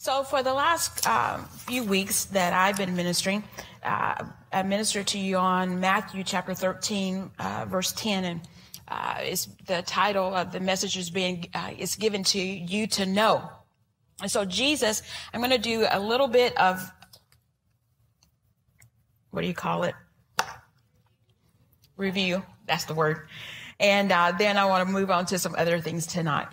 So, for the last uh, few weeks that I've been ministering, uh, I ministered to you on Matthew chapter 13, uh, verse 10, and uh, is the title of the message is being uh, is given to you to know. And so, Jesus, I'm going to do a little bit of what do you call it? Review. That's the word. And uh, then I want to move on to some other things tonight.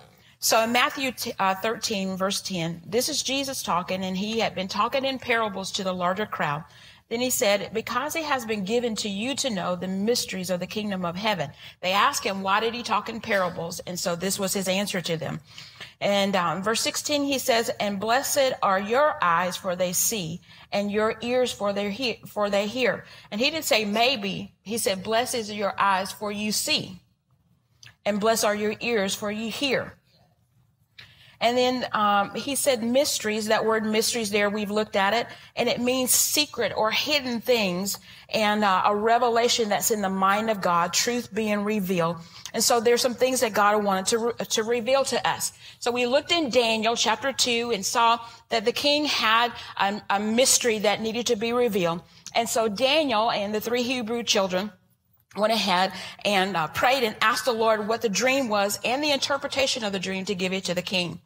So in Matthew t- uh, 13, verse 10, this is Jesus talking, and he had been talking in parables to the larger crowd. Then he said, because it has been given to you to know the mysteries of the kingdom of heaven. They asked him, why did he talk in parables? And so this was his answer to them. And um, verse 16, he says, and blessed are your eyes for they see and your ears for hear, for they hear. And he didn't say maybe. He said, blessed are your eyes for you see and blessed are your ears for you hear. And then um, he said mysteries. That word mysteries there, we've looked at it, and it means secret or hidden things, and uh, a revelation that's in the mind of God, truth being revealed. And so there's some things that God wanted to re- to reveal to us. So we looked in Daniel chapter two and saw that the king had a, a mystery that needed to be revealed. And so Daniel and the three Hebrew children went ahead and uh, prayed and asked the Lord what the dream was and the interpretation of the dream to give it to the king.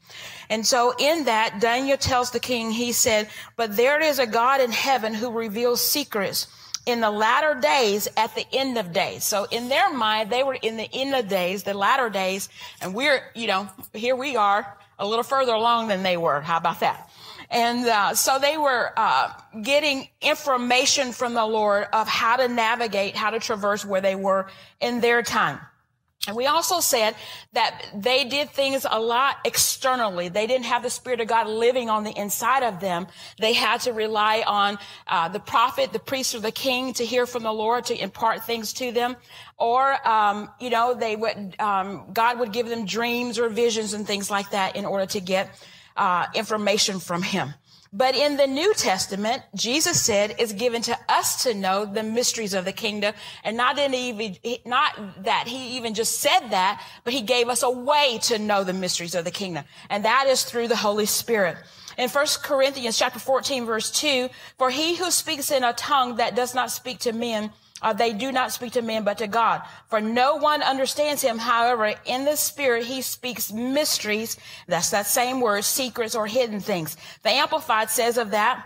And so in that, Daniel tells the king, he said, but there is a God in heaven who reveals secrets in the latter days at the end of days. So in their mind, they were in the end of days, the latter days, and we're, you know, here we are a little further along than they were. How about that? And uh, so they were uh, getting information from the Lord of how to navigate, how to traverse where they were in their time. And we also said that they did things a lot externally. They didn't have the Spirit of God living on the inside of them. They had to rely on uh, the prophet, the priest, or the king to hear from the Lord to impart things to them. Or, um, you know, they would, um, God would give them dreams or visions and things like that in order to get uh, information from him. But in the New Testament, Jesus said it's given to us to know the mysteries of the kingdom. And not even, not that he even just said that, but he gave us a way to know the mysteries of the kingdom. And that is through the Holy Spirit. In 1 Corinthians chapter 14 verse 2, for he who speaks in a tongue that does not speak to men uh, they do not speak to men, but to God. For no one understands him. However, in the spirit, he speaks mysteries. That's that same word, secrets or hidden things. The Amplified says of that,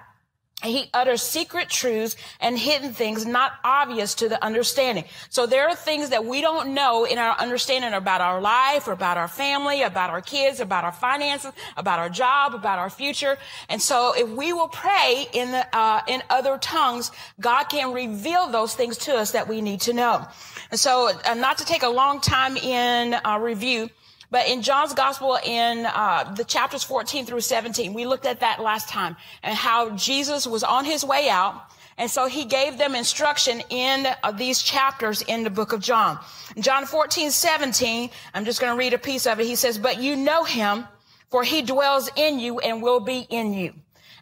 he utters secret truths and hidden things not obvious to the understanding. So there are things that we don't know in our understanding about our life, about our family, about our kids, about our finances, about our job, about our future. And so if we will pray in the, uh, in other tongues, God can reveal those things to us that we need to know. And so uh, not to take a long time in uh, review, but in John's gospel in uh, the chapters 14 through 17, we looked at that last time and how Jesus was on his way out. And so he gave them instruction in uh, these chapters in the book of John. John 14, 17, I'm just going to read a piece of it. He says, but you know him for he dwells in you and will be in you.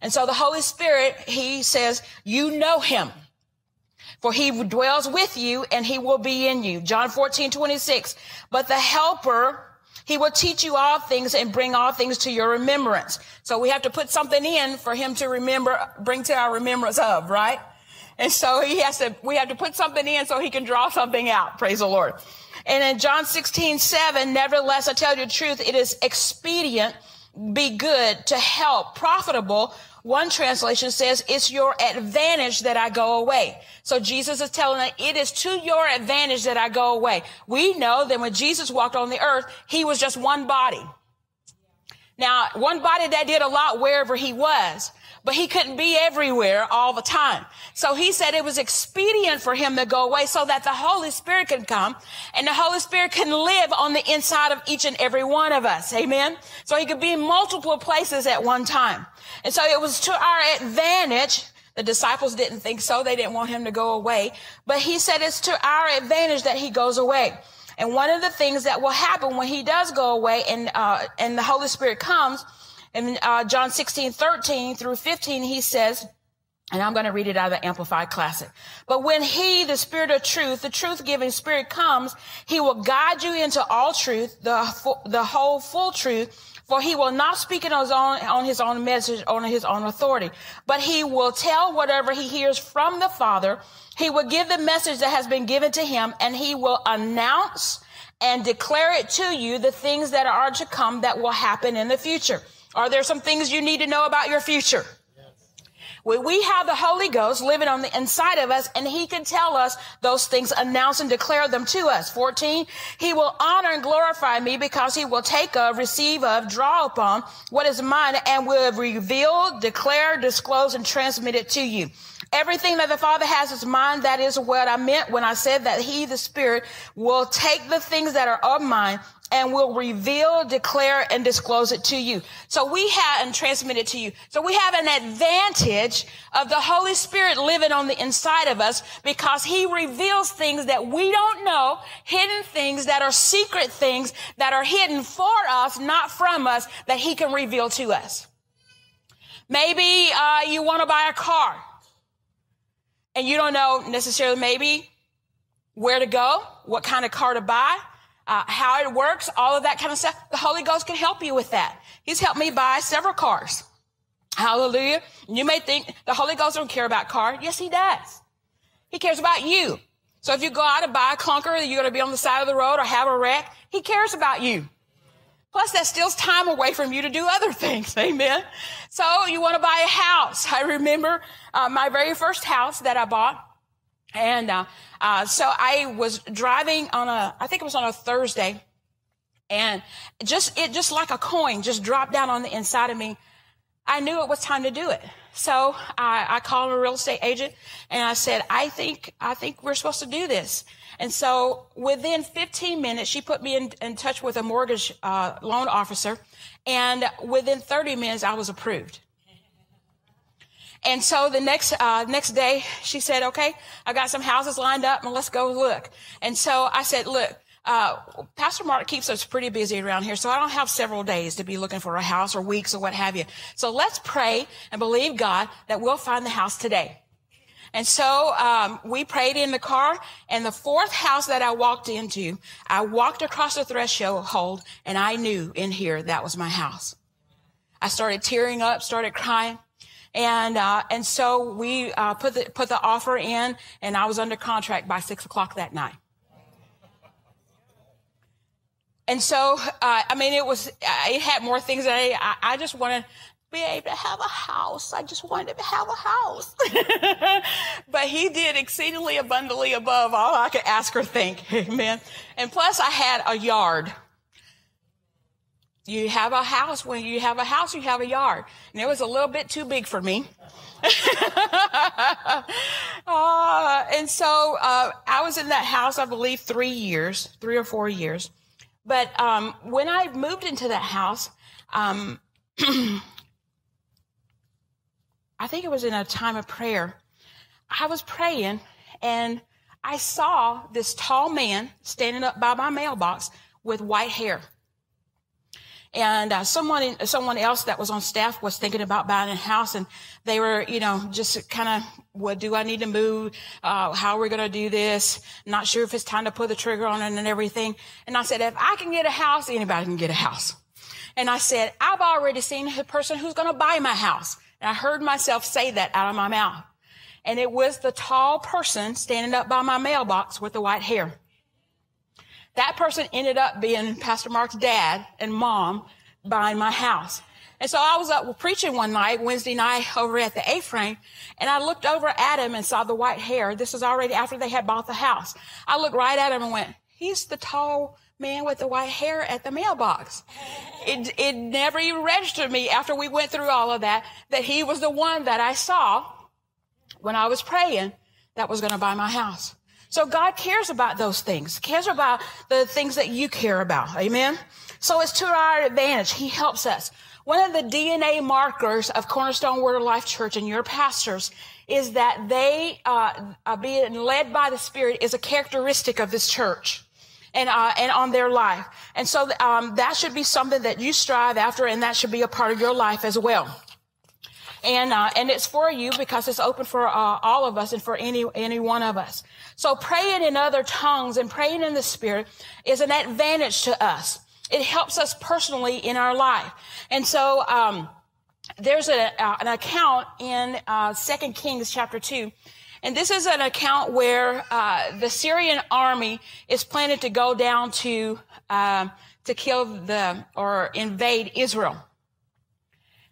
And so the Holy Spirit, he says, you know him for he dwells with you and he will be in you. John 14, 26. But the helper, he will teach you all things and bring all things to your remembrance. So we have to put something in for him to remember, bring to our remembrance of, right? And so he has to, we have to put something in so he can draw something out. Praise the Lord. And in John 16, 7, nevertheless, I tell you the truth, it is expedient, be good, to help, profitable one translation says, it's your advantage that I go away. So Jesus is telling us it is to your advantage that I go away. We know that when Jesus walked on the earth, he was just one body. Now, one body that did a lot wherever he was but he couldn't be everywhere all the time. So he said it was expedient for him to go away so that the Holy Spirit can come and the Holy Spirit can live on the inside of each and every one of us. Amen. So he could be in multiple places at one time. And so it was to our advantage the disciples didn't think so. They didn't want him to go away. But he said it's to our advantage that he goes away. And one of the things that will happen when he does go away and, uh, and the Holy Spirit comes in uh, John 16, 13 through 15, he says, and I'm going to read it out of the Amplified Classic. But when he, the spirit of truth, the truth giving spirit comes, he will guide you into all truth, the, the whole full truth, For he will not speak on his own, on his own message, on his own authority, but he will tell whatever he hears from the Father. He will give the message that has been given to him and he will announce and declare it to you the things that are to come that will happen in the future. Are there some things you need to know about your future? We have the Holy Ghost living on the inside of us and he can tell us those things, announce and declare them to us. 14, he will honor and glorify me because he will take of, receive of, draw upon what is mine and will reveal, declare, disclose, and transmit it to you. Everything that the Father has is mine. That is what I meant when I said that He, the Spirit, will take the things that are of mine and will reveal, declare, and disclose it to you. So we have, and transmit it to you. So we have an advantage of the Holy Spirit living on the inside of us because He reveals things that we don't know, hidden things that are secret things that are hidden for us, not from us, that He can reveal to us. Maybe uh, you want to buy a car and you don't know necessarily maybe where to go, what kind of car to buy, uh, how it works, all of that kind of stuff. The Holy Ghost can help you with that. He's helped me buy several cars. Hallelujah. You may think the Holy Ghost don't care about car. Yes, he does. He cares about you. So if you go out and buy a clunker, you're going to be on the side of the road or have a wreck. He cares about you. Plus, that steals time away from you to do other things. Amen. So you want to buy a house. I remember uh, my very first house that I bought. And uh, uh, so I was driving on a, I think it was on a Thursday, and just it just like a coin just dropped down on the inside of me. I knew it was time to do it. So I, I called a real estate agent and I said, I think I think we're supposed to do this. And so within 15 minutes, she put me in, in touch with a mortgage uh, loan officer. And within 30 minutes, I was approved. And so the next uh, next day, she said, "Okay, I got some houses lined up, and let's go look." And so I said, "Look, uh, Pastor Mark keeps us pretty busy around here, so I don't have several days to be looking for a house or weeks or what have you. So let's pray and believe God that we'll find the house today." And so um, we prayed in the car, and the fourth house that I walked into, I walked across the threshold, and I knew in here that was my house. I started tearing up, started crying. And uh, and so we uh, put the put the offer in, and I was under contract by six o'clock that night. And so, uh, I mean, it was it had more things that I I just wanted be able to have a house. I just wanted to have a house. but he did exceedingly abundantly above all I could ask or think. Amen. And plus I had a yard. You have a house. When you have a house, you have a yard. And it was a little bit too big for me. uh, and so uh, I was in that house, I believe, three years, three or four years. But um, when I moved into that house, um, I think it was in a time of prayer. I was praying and I saw this tall man standing up by my mailbox with white hair. And uh, someone, someone else that was on staff was thinking about buying a house, and they were, you know, just kind of, what do I need to move? Uh, how are we going to do this? Not sure if it's time to pull the trigger on it and everything. And I said, if I can get a house, anybody can get a house. And I said, I've already seen the person who's going to buy my house. And I heard myself say that out of my mouth. And it was the tall person standing up by my mailbox with the white hair. That person ended up being Pastor Mark's dad and mom buying my house. And so I was up preaching one night, Wednesday night over at the A-frame, and I looked over at him and saw the white hair. This was already after they had bought the house. I looked right at him and went, he's the tall man with the white hair at the mailbox. It, it never even registered me after we went through all of that, that he was the one that I saw when I was praying that was going to buy my house. So God cares about those things, cares about the things that you care about. Amen. So it's to our advantage. He helps us. One of the DNA markers of Cornerstone Word of Life Church and your pastors is that they, uh, being led by the Spirit is a characteristic of this church and uh, and on their life. And so um, that should be something that you strive after, and that should be a part of your life as well. And uh, and it's for you because it's open for uh, all of us and for any any one of us. So praying in other tongues and praying in the Spirit is an advantage to us. it helps us personally in our life. And so, um, there's a, uh, an account in uh, 2 Kings chapter 2. And this is an account where uh, the Syrian army is planning to go down to uh, to kill the or invade Israel.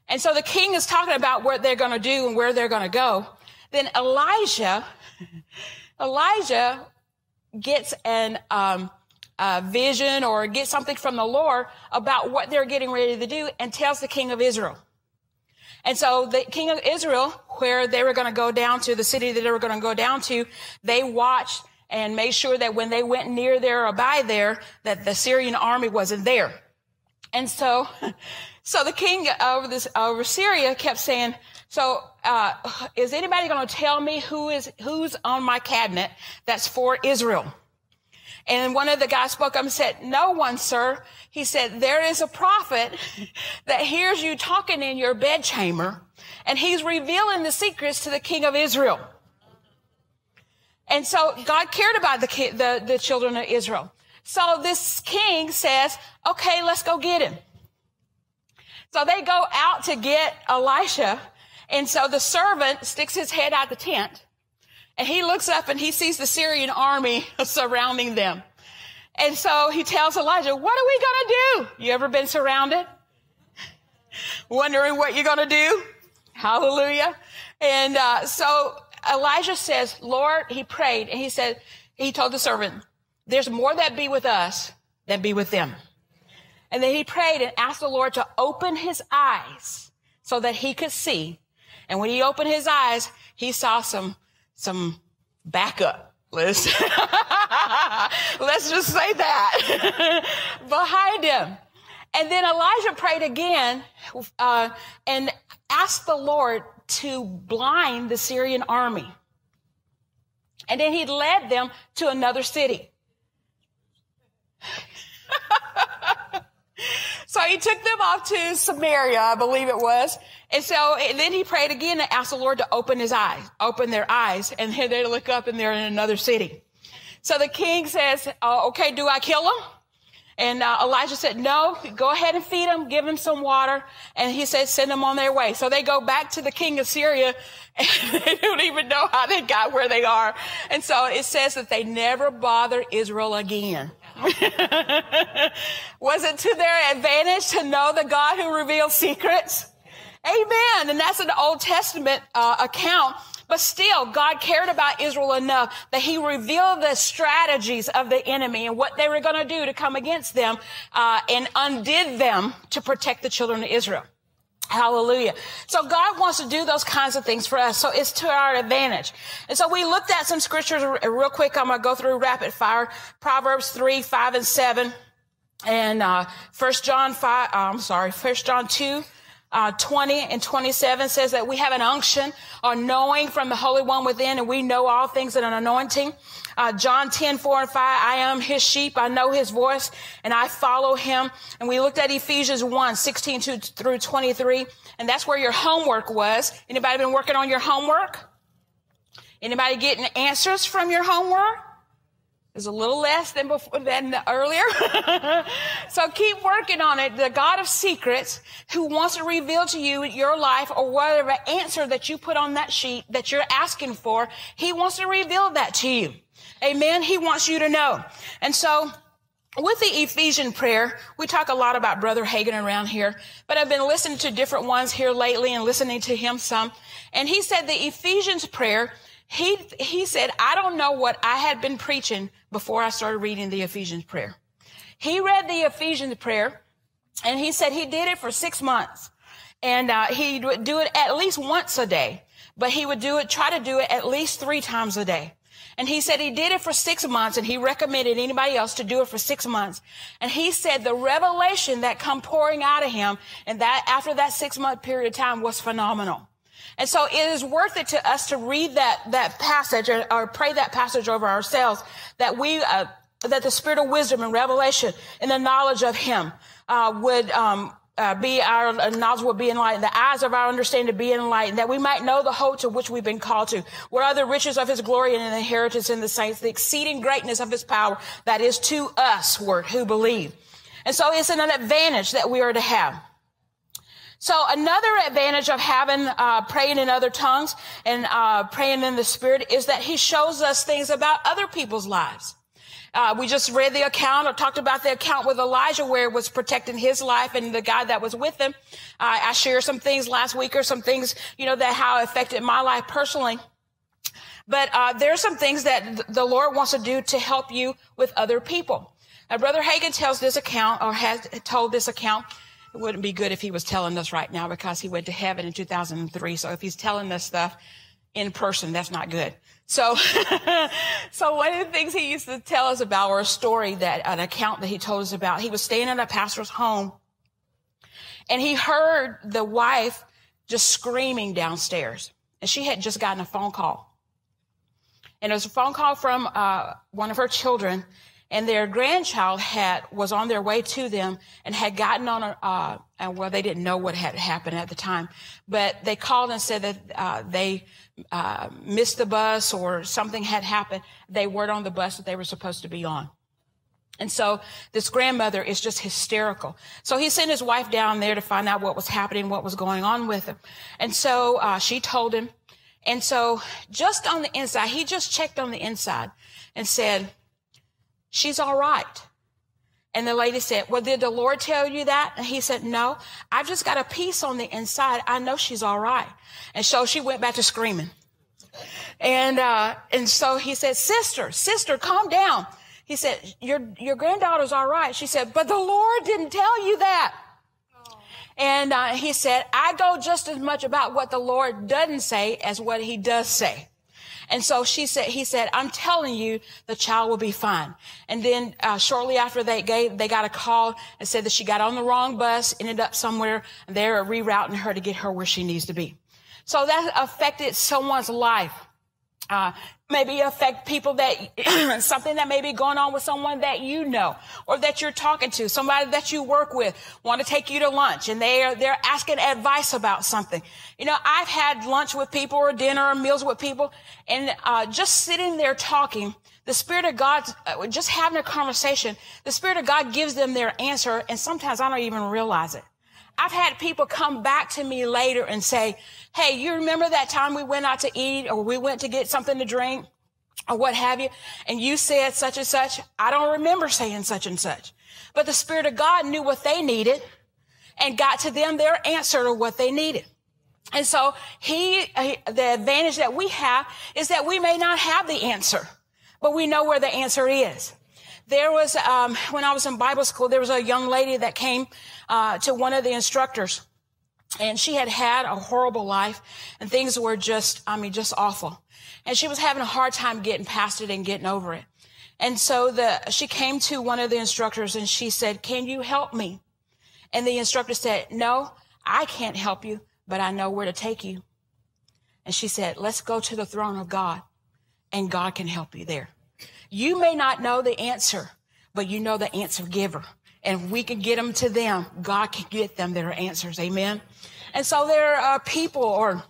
And so the king is talking about what they're going to do and where they're going to go. Then Elijah, Elijah gets an um, a vision or gets something from the Lord about what they're getting ready to do and tells the king of Israel. And so the king of Israel, where they were going to go down to, the city that they were going to go down to, they watched and made sure that when they went near there or by there, that the Syrian army wasn't there. And so, so the king over this, over Syria kept saying, so, uh, is anybody going to tell me who is, who's on my cabinet that's for Israel? And one of the guys spoke up and said, no one, sir. He said, there is a prophet that hears you talking in your bedchamber and he's revealing the secrets to the king of Israel. And so God cared about the, the, the children of Israel. So this king says, okay, let's go get him. So they go out to get Elisha. And so the servant sticks his head out the tent and he looks up and he sees the Syrian army surrounding them. And so he tells Elijah, what are we going to do? You ever been surrounded? Wondering what you're going to do? Hallelujah. And uh, so Elijah says, Lord, he prayed and he said, he told the servant, there's more that be with us than be with them. And then he prayed and asked the Lord to open his eyes so that he could see. And when he opened his eyes, he saw some some backup. Let's, let's just say that behind him. And then Elijah prayed again uh, and asked the Lord to blind the Syrian army. And then he led them to another city. so he took them off to Samaria, I believe it was. And so and then he prayed again and asked the Lord to open his eyes, open their eyes. And here they look up and they're in another city. So the king says, uh, okay, do I kill them? And uh, Elijah said, no, go ahead and feed them, give them some water. And he said, send them on their way. So they go back to the king of Syria and they don't even know how they got where they are. And so it says that they never bother Israel again. Was it to their advantage to know the God who reveals secrets? Amen. And that's an Old Testament uh, account. But still, God cared about Israel enough that He revealed the strategies of the enemy and what they were going to do to come against them, uh, and undid them to protect the children of Israel. Hallelujah. So God wants to do those kinds of things for us. So it's to our advantage. And so we looked at some scriptures real quick. I'm going to go through rapid fire. Proverbs 3, 5, and 7. And, uh, 1 John 5, uh, I'm sorry, 1 John 2, uh, 20 and 27 says that we have an unction or knowing from the Holy One within, and we know all things in an anointing. Uh, John 10, 4 and 5, I am his sheep. I know his voice and I follow him. And we looked at Ephesians 1, 16 to, through 23. And that's where your homework was. Anybody been working on your homework? Anybody getting answers from your homework? Is a little less than before than earlier. so keep working on it. The God of secrets who wants to reveal to you your life or whatever answer that you put on that sheet that you're asking for, he wants to reveal that to you. Amen. He wants you to know. And so with the Ephesian prayer, we talk a lot about Brother Hagin around here, but I've been listening to different ones here lately and listening to him some. And he said the Ephesians prayer he, he said, I don't know what I had been preaching before I started reading the Ephesians prayer. He read the Ephesians prayer and he said he did it for six months and uh, he would do it at least once a day, but he would do it, try to do it at least three times a day. And he said he did it for six months and he recommended anybody else to do it for six months. And he said the revelation that come pouring out of him and that after that six month period of time was phenomenal. And so it is worth it to us to read that, that passage or, or pray that passage over ourselves that we, uh, that the spirit of wisdom and revelation and the knowledge of him, uh, would, um, uh, be our knowledge will be enlightened, the eyes of our understanding be enlightened, that we might know the hope to which we've been called to. What are the riches of his glory and inheritance in the saints, the exceeding greatness of his power that is to us, word, who believe. And so it's an advantage that we are to have. So another advantage of having uh, praying in other tongues and uh, praying in the Spirit is that He shows us things about other people's lives. Uh, we just read the account or talked about the account with Elijah where it was protecting his life and the guy that was with him. Uh, I shared some things last week or some things, you know, that how affected my life personally. But uh, are some things that the Lord wants to do to help you with other people. Now, Brother Hagin tells this account or has told this account. It wouldn't be good if he was telling us right now because he went to heaven in 2003. So if he's telling us stuff in person, that's not good. So, so one of the things he used to tell us about, or a story that an account that he told us about, he was staying in a pastor's home, and he heard the wife just screaming downstairs, and she had just gotten a phone call, and it was a phone call from uh, one of her children, and their grandchild had was on their way to them and had gotten on a uh, and well they didn't know what had happened at the time but they called and said that uh, they uh, missed the bus or something had happened they weren't on the bus that they were supposed to be on and so this grandmother is just hysterical. So he sent his wife down there to find out what was happening, what was going on with him. And so uh, she told him. And so just on the inside, he just checked on the inside and said, She's all right. And the lady said, Well, did the Lord tell you that? And he said, No, I've just got a peace on the inside. I know she's all right. And so she went back to screaming. And, uh, and so he said, Sister, sister, calm down. He said, Your, your granddaughter's all right. She said, But the Lord didn't tell you that. And uh, he said, I go just as much about what the Lord doesn't say as what he does say. And so she said, he said, I'm telling you, the child will be fine. And then uh, shortly after they gave, they got a call and said that she got on the wrong bus, ended up somewhere. And they're rerouting her to get her where she needs to be. So that affected someone's life. Uh, maybe affect people that something that may be going on with someone that you know or that you're talking to somebody that you work with want to take you to lunch and they are they're asking advice about something. You know i've had lunch with people or dinner or meals with people and uh, just sitting there talking the spirit of god uh, just having a conversation the spirit of god gives them their answer and sometimes i don't even realize it I've had people come back to me later and say, Hey, you remember that time we went out to eat or we went to get something to drink or what have you? And you said such and such. I don't remember saying such and such, but the Spirit of God knew what they needed and got to them their answer to what they needed. And so he, the advantage that we have is that we may not have the answer, but we know where the answer is. There was, um, when I was in Bible school, there was a young lady that came uh, to one of the instructors, and she had had a horrible life, and things were just, I mean, just awful. And she was having a hard time getting past it and getting over it. And so the, she came to one of the instructors and she said, can you help me? And the instructor said, no, I can't help you, but I know where to take you. And she said, let's go to the throne of God and God can help you there. You may not know the answer, but you know the answer giver. And we can get them to them. God can get them their answers. Amen. And so there are people or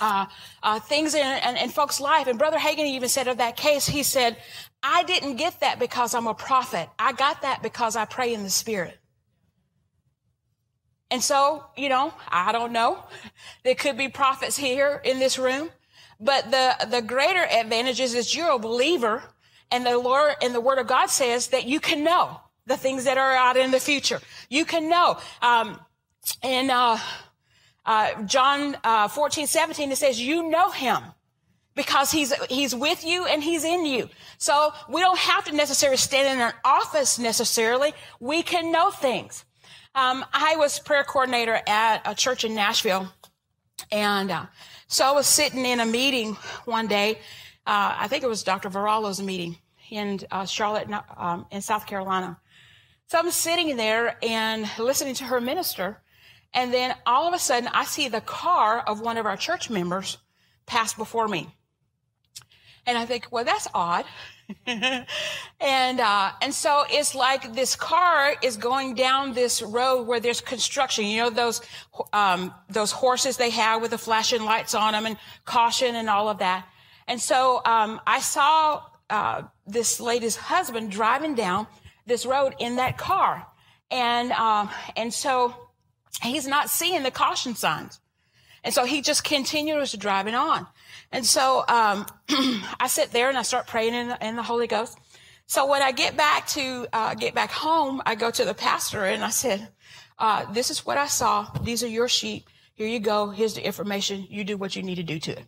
uh, uh, things in, in, in folks' life. And Brother Hagin even said of that case, he said, I didn't get that because I'm a prophet. I got that because I pray in the Spirit. And so, you know, I don't know. There could be prophets here in this room, but the, the greater advantage is that you're a believer and the Lord and the word of God says that you can know the things that are out in the future. You can know. Um, and, uh, uh, John uh, 14, 17, it says, you know him because he's, he's with you and he's in you. So we don't have to necessarily stand in an office necessarily. We can know things. Um, I was prayer coordinator at a church in Nashville. And uh, so I was sitting in a meeting one day. Uh, I think it was Dr. Varallo's meeting in uh, Charlotte, um, in South Carolina. So I'm sitting there and listening to her minister. And then all of a sudden, I see the car of one of our church members pass before me. And I think, well, that's odd. and uh, and so it's like this car is going down this road where there's construction. You know those um, those horses they have with the flashing lights on them and caution and all of that. And so um, I saw uh, this lady's husband driving down this road in that car. And, um, and so he's not seeing the caution signs. And so he just continues driving on. And so, um, I sit there and I start praying in the, in the Holy Ghost. So when I get back to, uh, get back home, I go to the pastor and I said, uh, this is what I saw. These are your sheep. Here you go. Here's the information. You do what you need to do to it.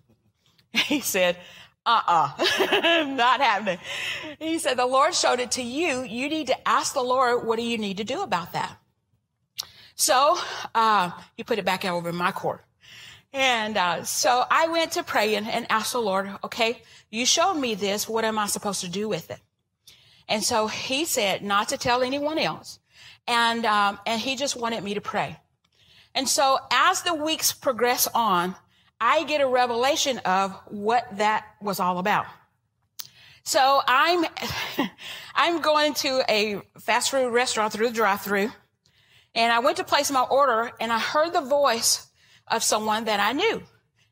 He said, uh-uh, not happening. He said, the Lord showed it to you. You need to ask the Lord, what do you need to do about that? So, uh, he put it back over in my court. And, uh, so I went to pray and, and asked the Lord, okay, you showed me this. What am I supposed to do with it? And so he said not to tell anyone else. And, um, and he just wanted me to pray. And so as the weeks progress on, I get a revelation of what that was all about. So I'm, I'm going to a fast food restaurant through the drive through and I went to place my order and I heard the voice of someone that I knew.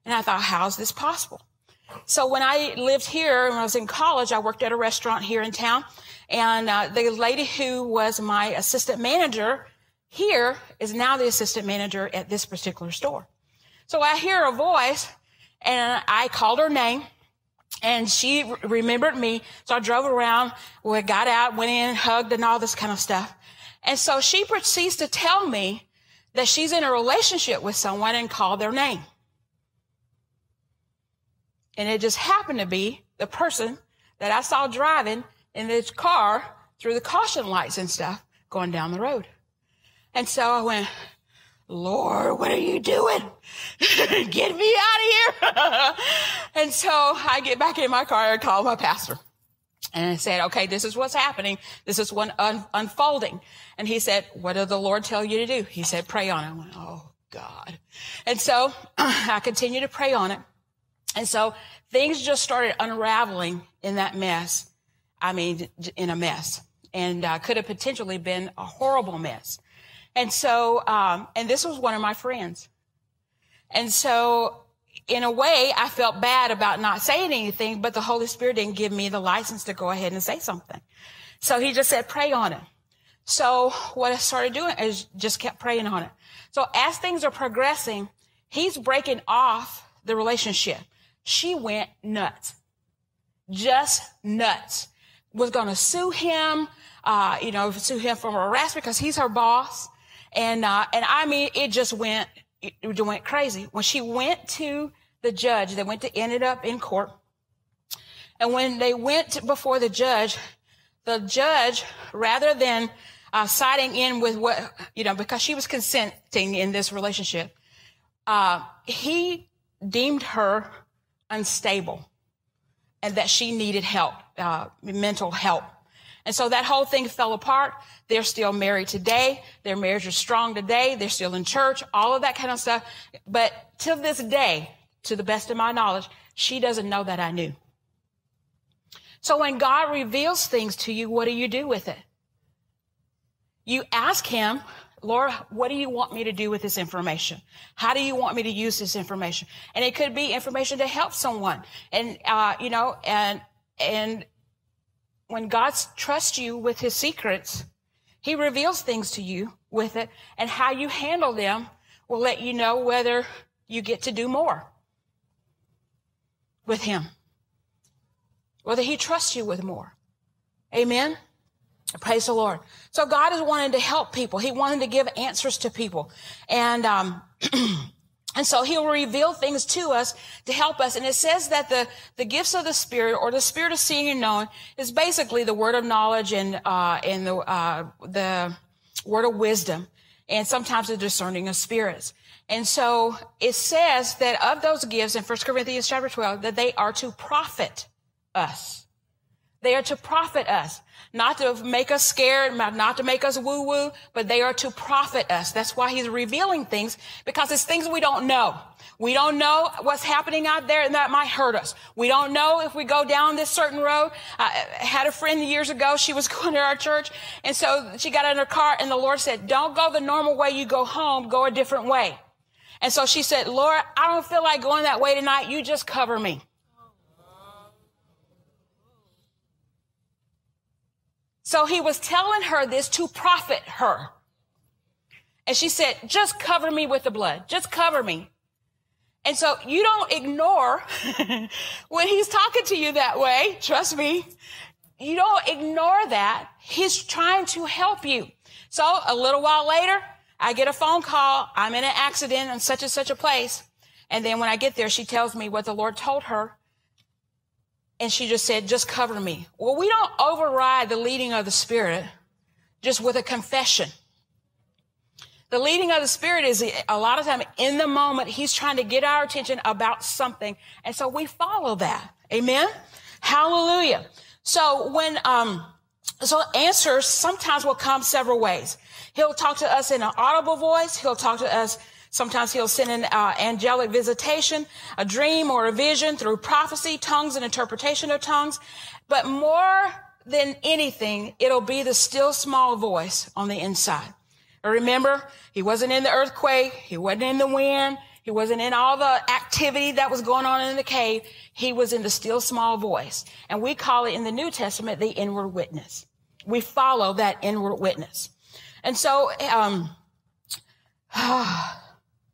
And I thought, how's this possible? So when I lived here, when I was in college, I worked at a restaurant here in town. And uh, the lady who was my assistant manager here is now the assistant manager at this particular store. So I hear a voice and I called her name and she remembered me. So I drove around, we got out, went in, hugged and all this kind of stuff. And so she proceeds to tell me that she's in a relationship with someone and called their name. And it just happened to be the person that I saw driving in this car through the caution lights and stuff going down the road. And so I went, Lord, what are you doing? get me out of here. and so I get back in my car and call my pastor. And I said, okay, this is what's happening. This is what un- unfolding. And he said, what did the Lord tell you to do? He said, pray on it. I went, oh God. And so I continued to pray on it. And so things just started unraveling in that mess. I mean, in a mess and uh, could have potentially been a horrible mess. And so, um, and this was one of my friends. And so in a way, I felt bad about not saying anything, but the Holy Spirit didn't give me the license to go ahead and say something. So he just said, pray on it. So what I started doing is just kept praying on it. So as things are progressing, he's breaking off the relationship. She went nuts. Just nuts. Was going to sue him, uh, you know, sue him for harassment because he's her boss. And, uh, and I mean, it just went, it went crazy. When she went to the judge, they went to, ended up in court. And when they went before the judge, the judge, rather than uh, siding in with what, you know, because she was consenting in this relationship, uh, he deemed her unstable and that she needed help, uh, mental help. And so that whole thing fell apart. They're still married today. Their marriage is strong today. They're still in church, all of that kind of stuff. But till this day, to the best of my knowledge, she doesn't know that I knew. So when God reveals things to you, what do you do with it? You ask him, Lord, what do you want me to do with this information? How do you want me to use this information? And it could be information to help someone. And, uh, you know, and, and when God trusts you with his secrets, he reveals things to you with it and how you handle them will let you know whether you get to do more with him. Whether he trusts you with more. Amen. Praise the Lord. So God is wanting to help people. He wanted to give answers to people. And, um, And so he'll reveal things to us to help us. And it says that the, the gifts of the Spirit or the Spirit of seeing and knowing is basically the word of knowledge and, uh, and the, uh, the word of wisdom and sometimes the discerning of spirits. And so it says that of those gifts in 1 Corinthians chapter 12, that they are to profit us. They are to profit us not to make us scared, not to make us woo woo, but they are to profit us. That's why he's revealing things because it's things we don't know. We don't know what's happening out there and that might hurt us. We don't know if we go down this certain road. I had a friend years ago. She was going to our church. And so she got in her car and the Lord said, don't go the normal way you go home. Go a different way. And so she said, Lord, I don't feel like going that way tonight. You just cover me. So he was telling her this to profit her. And she said, just cover me with the blood. Just cover me. And so you don't ignore when he's talking to you that way. Trust me. You don't ignore that. He's trying to help you. So a little while later, I get a phone call. I'm in an accident in such and such a place. And then when I get there, she tells me what the Lord told her. And she just said, just cover me. Well, we don't override the leading of the Spirit just with a confession. The leading of the Spirit is a lot of time in the moment, He's trying to get our attention about something. And so we follow that. Amen. Hallelujah. So when, um, so answers sometimes will come several ways. He'll talk to us in an audible voice. He'll talk to us. Sometimes he'll send an uh, angelic visitation, a dream or a vision through prophecy, tongues and interpretation of tongues. But more than anything, it'll be the still small voice on the inside. Remember, he wasn't in the earthquake. He wasn't in the wind. He wasn't in all the activity that was going on in the cave. He was in the still small voice. And we call it in the New Testament the inward witness. We follow that inward witness. And so, um,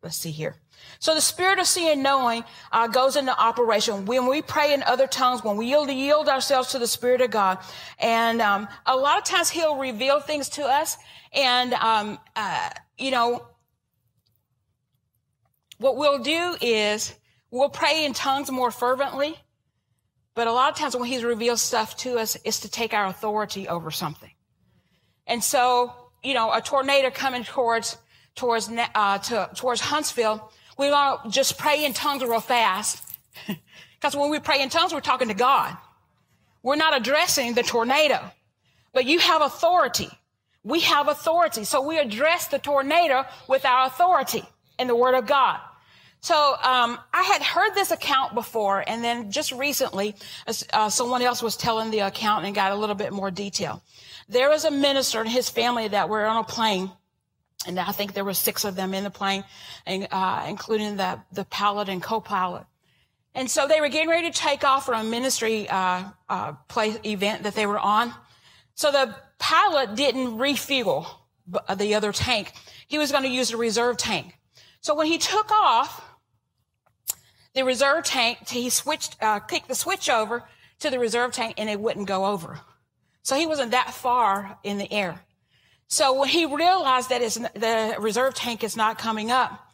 let's see here. So the spirit of seeing knowing uh, goes into operation when we pray in other tongues, when we yield, yield ourselves to the spirit of God. And um, a lot of times he'll reveal things to us and, um, uh, you know, what we'll do is we'll pray in tongues more fervently. But a lot of times when He's reveals stuff to us, it's to take our authority over something. And so, you know, a tornado coming towards, towards, uh, to, towards Huntsville, we to just pray in tongues real fast. Because when we pray in tongues, we're talking to God. We're not addressing the tornado, but you have authority. We have authority. So we address the tornado with our authority in the word of God. So um, I had heard this account before, and then just recently, uh, someone else was telling the account and got a little bit more detail. There was a minister and his family that were on a plane, and I think there were six of them in the plane, and, uh, including the the pilot and co-pilot. And so they were getting ready to take off from a ministry uh, uh play event that they were on. So the pilot didn't refuel the other tank. He was going to use a reserve tank. So when he took off, the reserve tank, he switched, uh, kicked the switch over to the reserve tank and it wouldn't go over. So he wasn't that far in the air. So when he realized that the reserve tank is not coming up,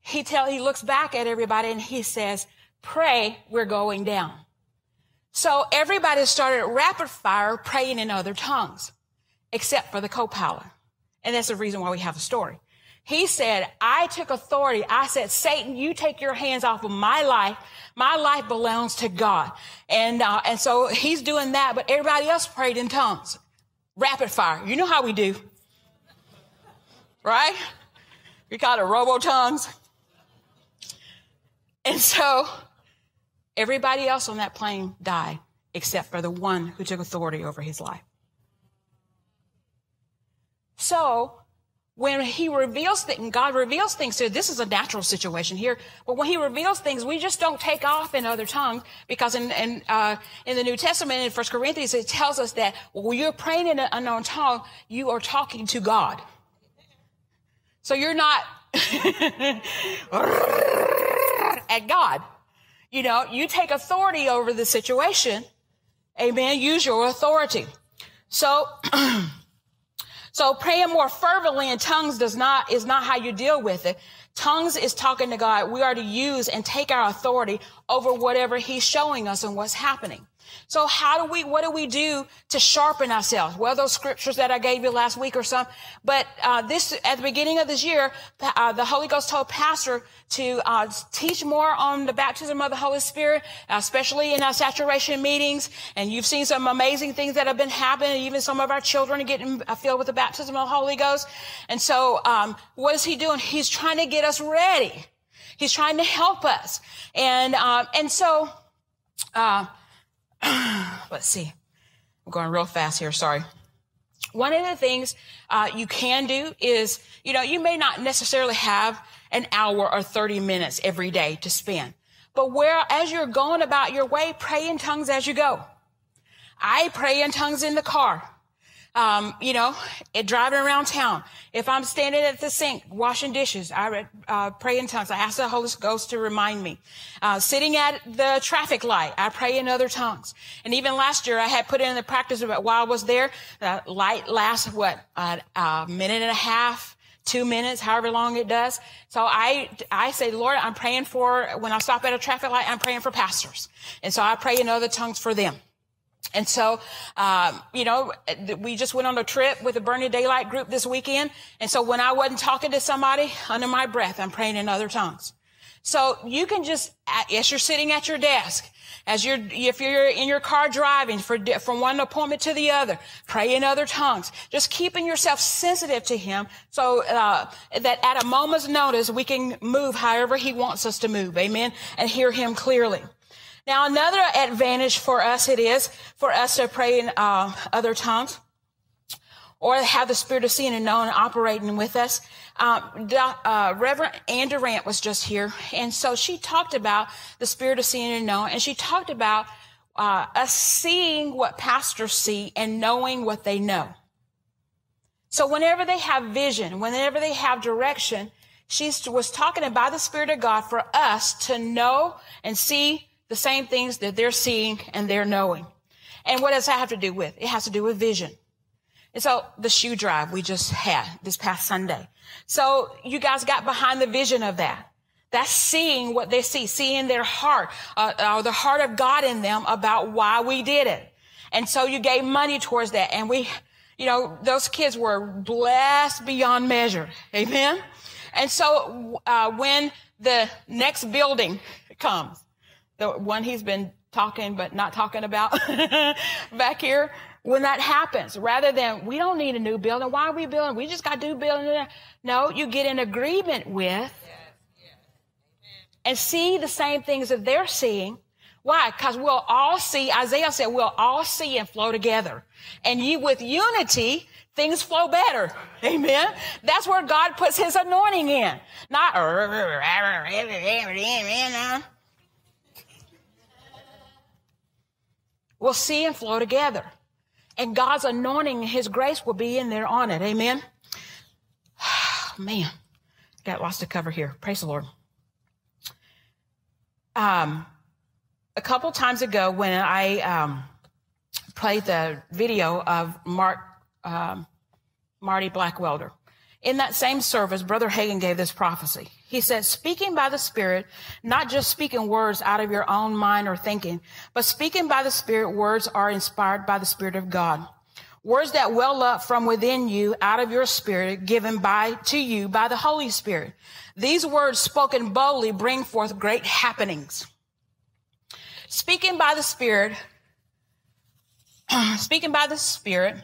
he tell, he looks back at everybody and he says, pray, we're going down. So everybody started rapid fire praying in other tongues, except for the co-pilot. And that's the reason why we have the story. He said, I took authority. I said, Satan, you take your hands off of my life. My life belongs to God. And, uh, and so he's doing that, but everybody else prayed in tongues. Rapid fire. You know how we do. Right? We call it robo tongues. And so Everybody else on that plane died except for the one who took authority over his life. So, when he reveals things, God reveals things to this is a natural situation here, but when he reveals things, we just don't take off in other tongues because in, in, uh, in the New Testament, in First Corinthians, it tells us that when you're praying in an unknown tongue, you are talking to God. So you're not at God. You know, you take authority over the situation. Amen. Use your authority. So, so praying more fervently in tongues does not, is not how you deal with it. Tongues is talking to God. We are to use and take our authority over whatever he's showing us and what's happening. So how do we, what do we do to sharpen ourselves? Well, those scriptures that I gave you last week or some, but, uh, this, at the beginning of this year, uh, the Holy Ghost told pastor to, uh, teach more on the baptism of the Holy Spirit, especially in our saturation meetings. And you've seen some amazing things that have been happening. Even some of our children are getting uh, filled with the baptism of the Holy Ghost. And so, um, what is he doing? He's trying to get us ready. He's trying to help us. And, uh, and so, uh, let's see. I'm going real fast here. Sorry. One of the things uh, you can do is, you know, you may not necessarily have an hour or 30 minutes every day to spend, but where, as you're going about your way, pray in tongues as you go. I pray in tongues in the car. Um, you know, it, driving around town. If I'm standing at the sink washing dishes, I uh, pray in tongues. I ask the Holy Ghost to remind me. Uh, sitting at the traffic light, I pray in other tongues. And even last year, I had put in the practice of it while I was there. The light lasts what a minute and a half two minutes, however long it does. So I, I say, Lord, I'm praying for, when I stop at a traffic light, I'm praying for pastors. And so I pray in other tongues for them. And so, um, you know, we just went on a trip with the Burning Daylight group this weekend. And so when I wasn't talking to somebody under my breath, I'm praying in other tongues. So you can just, as you're sitting at your desk, as you're, if you're in your car driving for, from one appointment to the other, pray in other tongues. Just keeping yourself sensitive to Him so uh, that at a moment's notice we can move however He wants us to move. Amen. And hear Him clearly. Now, another advantage for us it is for us to pray in uh, other tongues or have the spirit of seeing and knowing operating with us. Um, uh, Reverend Ann Durant was just here, and so she talked about the spirit of seeing and knowing, and she talked about uh, us seeing what pastors see and knowing what they know. So whenever they have vision, whenever they have direction, she was talking about the Spirit of God for us to know and see the same things that they're seeing and they're knowing. And what does that have to do with? It has to do with vision. And so the shoe drive we just had this past Sunday. So you guys got behind the vision of that. That's seeing what they see, seeing their heart, uh, uh, the heart of God in them about why we did it. And so you gave money towards that. And we, you know, those kids were blessed beyond measure. Amen. And so, uh, when the next building comes, the one he's been talking but not talking about back here. When that happens, rather than we don't need a new building, why are we building? We just got to do building. No, you get in agreement with and see the same things that they're seeing. Why? Because we'll all see, Isaiah said, we'll all see and flow together. And you, with unity, things flow better. Amen. That's where God puts his anointing in. Not, will see and flow together. And God's anointing, His grace will be in there on it. Amen. Man, got lots to cover here. Praise the Lord. Um, a couple times ago, when I um, played the video of Mark um, Marty Blackwelder, in that same service, Brother Hagin gave this prophecy. He said, speaking by the Spirit, not just speaking words out of your own mind or thinking, but speaking by the Spirit, words are inspired by the Spirit of God. Words that well up from within you out of your spirit given by to you by the Holy Spirit. These words spoken boldly bring forth great happenings. Speaking by the Spirit, speaking by the Spirit,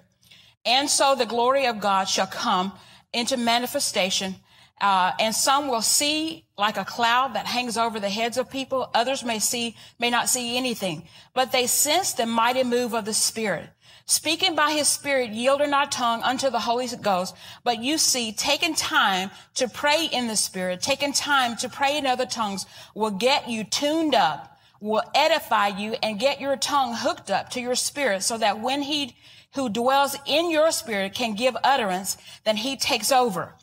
and so the glory of God shall come into manifestation. Uh, and some will see like a cloud that hangs over the heads of people. Others may see, may not see anything, but they sense the mighty move of the Spirit. Speaking by his spirit, yielding our tongue unto the Holy Ghost. But you see, taking time to pray in the spirit, taking time to pray in other tongues will get you tuned up, will edify you and get your tongue hooked up to your spirit so that when he who dwells in your spirit can give utterance, then he takes over.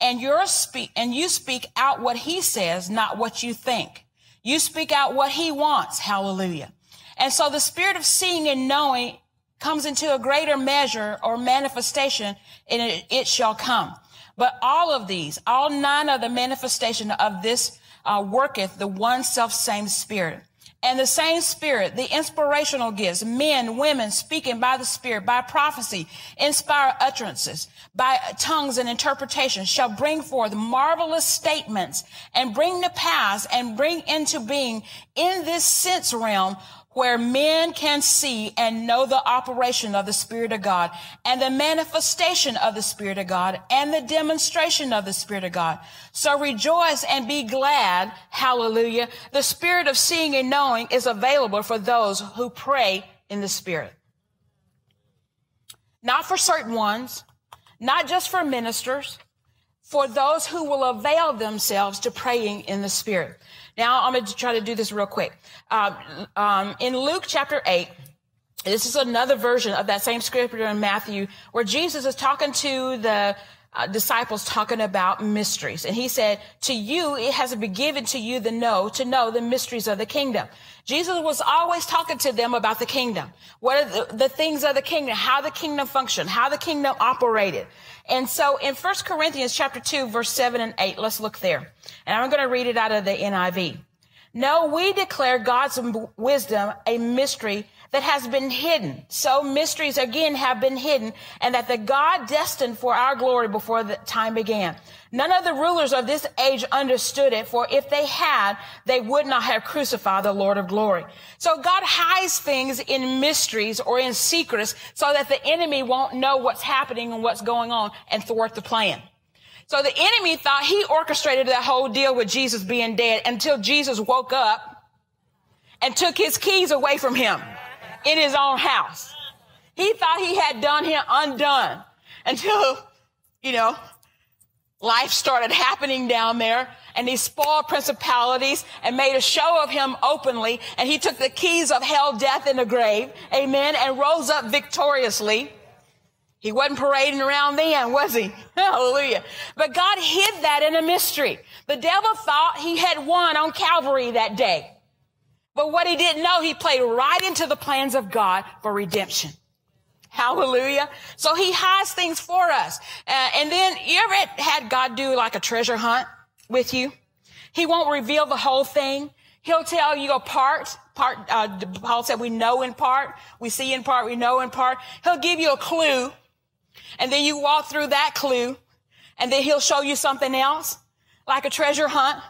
And your speak, and you speak out what he says, not what you think. You speak out what he wants. Hallelujah. And so the spirit of seeing and knowing comes into a greater measure or manifestation and it, it shall come. But all of these, all nine of the manifestation of this uh, worketh the one self same spirit. And the same spirit, the inspirational gifts, men, women speaking by the spirit, by prophecy, inspire utterances, by tongues and interpretations shall bring forth marvelous statements and bring to pass and bring into being in this sense realm where men can see and know the operation of the Spirit of God and the manifestation of the Spirit of God and the demonstration of the Spirit of God. So rejoice and be glad. Hallelujah. The Spirit of seeing and knowing is available for those who pray in the Spirit. Not for certain ones, not just for ministers, for those who will avail themselves to praying in the Spirit. Now I'm going to try to do this real quick. Uh, um, in Luke chapter 8, This is another version of that same scripture in Matthew where Jesus is talking to the uh, disciples talking about mysteries. And he said, to you, it has been given to you the know, to know the mysteries of the kingdom. Jesus was always talking to them about the kingdom. What are the, the things of the kingdom? How the kingdom functioned, how the kingdom operated. And so in 1 Corinthians chapter 2, verse 7 and 8, let's look there. And I'm going to read it out of the NIV. No, we declare God's wisdom a mystery that has been hidden. So mysteries again have been hidden and that the God destined for our glory before the time began. None of the rulers of this age understood it, for if they had, they would not have crucified the Lord of glory. So God hides things in mysteries or in secrets so that the enemy won't know what's happening and what's going on and thwart the plan. So the enemy thought he orchestrated that whole deal with Jesus being dead until Jesus woke up and took his keys away from him in his own house. He thought he had done him undone until, you know, life started happening down there and he spoiled principalities and made a show of him openly and he took the keys of hell, death, and the grave. Amen. And rose up victoriously. He wasn't parading around then, was he? Hallelujah. But God hid that in a mystery. The devil thought he had won on Calvary that day. But what he didn't know, he played right into the plans of God for redemption. Hallelujah. So he hides things for us. Uh, and then you ever had God do like a treasure hunt with you? He won't reveal the whole thing. He'll tell you a part, part, uh, Paul said we know in part, we see in part, we know in part. He'll give you a clue and then you walk through that clue and then he'll show you something else like a treasure hunt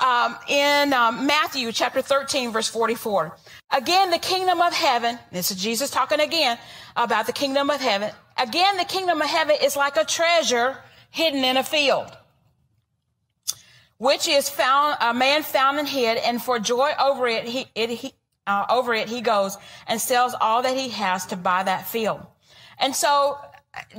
um, in um, Matthew chapter 13, verse 44. Again, the kingdom of heaven, this is Jesus talking again about the kingdom of heaven. Again, the kingdom of heaven is like a treasure hidden in a field, which is found, a man found and hid, and for joy over it, he, it, he uh, over it, he goes and sells all that he has to buy that field. And so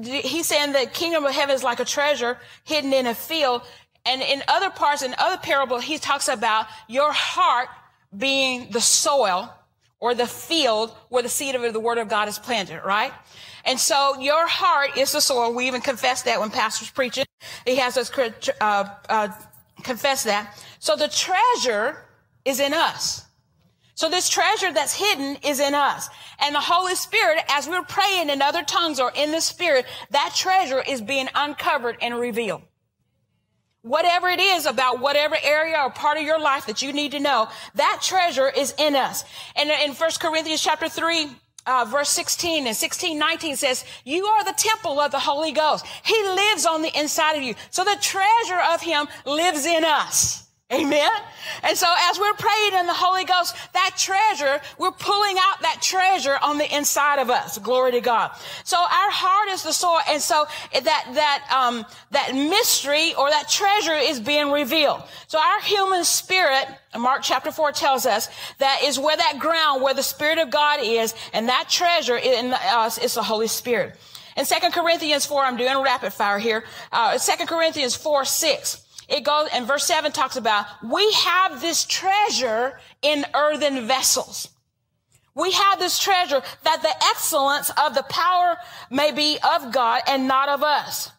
he's saying the kingdom of heaven is like a treasure hidden in a field. And in other parts, in other parable, he talks about your heart being the soil or the field where the seed of the word of God is planted, right? And so your heart is the soil. We even confess that when pastors preach it. He has us uh, uh, confess that. So the treasure is in us. So this treasure that's hidden is in us. And the Holy Spirit, as we're praying in other tongues or in the Spirit, that treasure is being uncovered and revealed. Whatever it is about whatever area or part of your life that you need to know, that treasure is in us. And in 1 Corinthians chapter 3, uh, verse 16 and 16, 19 says, you are the temple of the Holy Ghost. He lives on the inside of you. So the treasure of him lives in us. Amen. And so as we're praying in the Holy Ghost, that treasure, we're pulling out that treasure on the inside of us. Glory to God. So our heart is the soil. And so that, that, um, that mystery or that treasure is being revealed. So our human spirit, Mark chapter 4 tells us that is where that ground, where the Spirit of God is, and that treasure in us is the Holy Spirit. In 2 Corinthians 4, I'm doing rapid fire here. Uh, 2 Corinthians 4, 6 it goes, and verse 7 talks about, we have this treasure in earthen vessels. We have this treasure that the excellence of the power may be of God and not of us.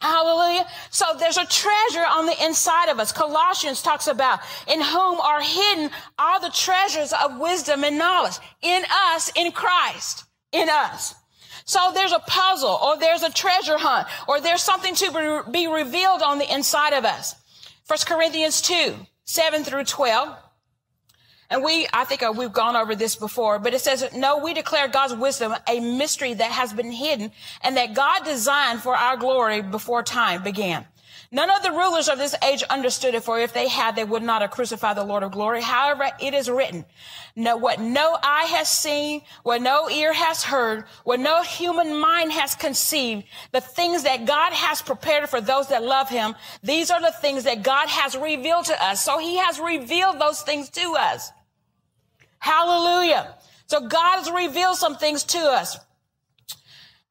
Hallelujah. So there's a treasure on the inside of us. Colossians talks about in whom are hidden all the treasures of wisdom and knowledge in us, in Christ, in us. So there's a puzzle or there's a treasure hunt or there's something to be revealed on the inside of us. First Corinthians 2, 7 through 12. And we, I think uh, we've gone over this before, but it says, no, we declare God's wisdom a mystery that has been hidden and that God designed for our glory before time began. None of the rulers of this age understood it, for if they had, they would not have crucified the Lord of glory. However, it is written, no, what no eye has seen, what no ear has heard, what no human mind has conceived, the things that God has prepared for those that love him, these are the things that God has revealed to us. So he has revealed those things to us. Hallelujah. So God has revealed some things to us.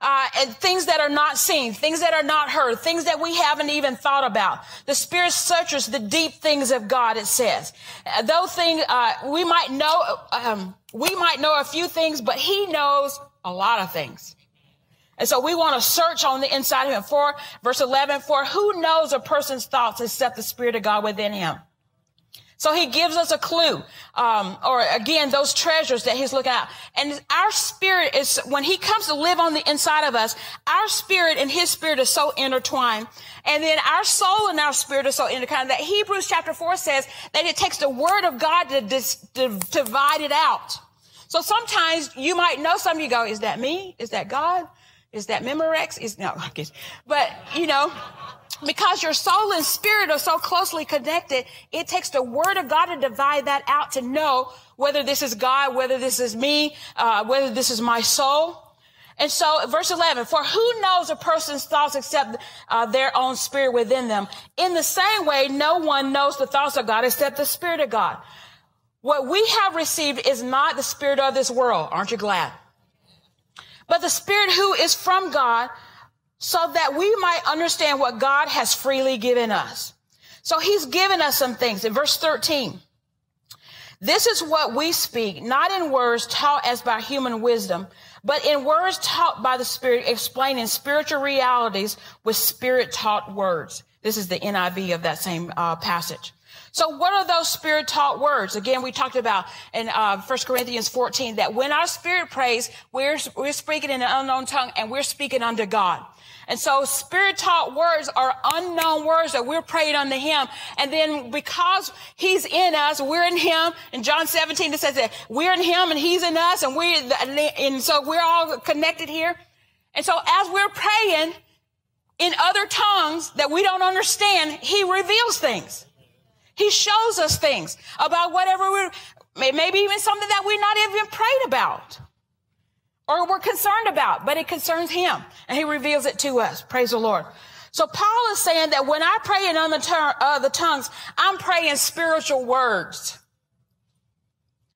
Uh, and things that are not seen, things that are not heard, things that we haven't even thought about. The Spirit searches the deep things of God. It says, uh, though uh, we might know, um, we might know a few things, but He knows a lot of things. And so we want to search on the inside of Him. For verse eleven, for who knows a person's thoughts except the Spirit of God within him? So he gives us a clue, um, or again, those treasures that he's looking at. And our spirit is, when he comes to live on the inside of us, our spirit and his spirit is so intertwined. And then our soul and our spirit are so intertwined that Hebrews chapter 4 says that it takes the word of God to, dis, to divide it out. So sometimes you might know something, you go, is that me? Is that God? Is that Memorex? Is, no, I guess, but you know, because your soul and spirit are so closely connected, it takes the word of God to divide that out to know whether this is God, whether this is me, uh, whether this is my soul. And so, verse 11, for who knows a person's thoughts except uh, their own spirit within them? In the same way, no one knows the thoughts of God except the spirit of God. What we have received is not the spirit of this world. Aren't you glad? But the spirit who is from God, so that we might understand what God has freely given us. So he's given us some things in verse 13. This is what we speak, not in words taught as by human wisdom, but in words taught by the Spirit, explaining spiritual realities with spirit taught words. This is the NIV of that same uh, passage. So what are those spirit taught words? Again, we talked about in uh, 1 Corinthians 14 that when our spirit prays, we're, we're speaking in an unknown tongue and we're speaking unto God. And so spirit taught words are unknown words that we're praying unto him. And then because he's in us, we're in him. In John 17, it says that we're in him and he's in us and we're, and so we're all connected here. And so as we're praying in other tongues that we don't understand, he reveals things. He shows us things about whatever we're, maybe even something that we're not even prayed about or we're concerned about, but it concerns him and he reveals it to us. Praise the Lord. So Paul is saying that when I pray in other uh, the tongues, I'm praying spiritual words.